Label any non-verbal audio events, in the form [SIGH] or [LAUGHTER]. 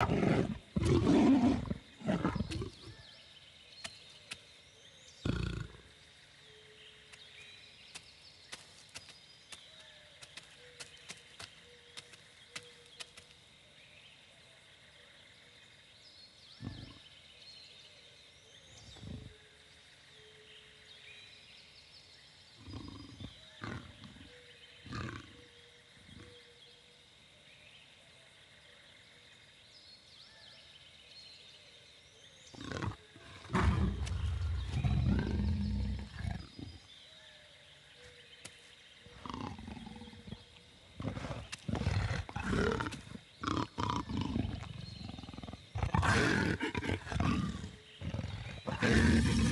you Yeah. [LAUGHS]